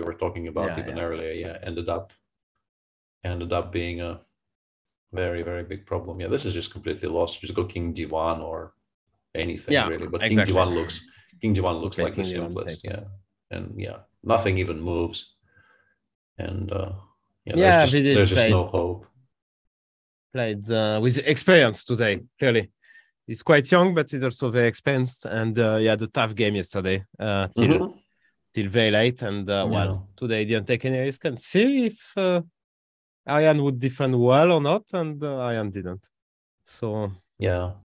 we were talking about Yeah, even yeah. earlier, yeah, ended up ended up being a very very big problem. Yeah, this is just completely lost. Just go King D1 or anything Yeah, really, but exactly. King D1 looks King D1 looks Play like the King D1, simplest, yeah, and yeah, nothing even moves, and uh, yeah, Yeah, there's just, there's just no hope. Played uh, with experience today. Clearly, he's quite young, but he's also very experienced. And uh, yeah, the tough game yesterday uh, till Mhm. Till very late. And uh, Yeah. well, today he didn't take any risk. And see if uh, Aryan would defend well or not. And uh, Aryan didn't. So Yeah,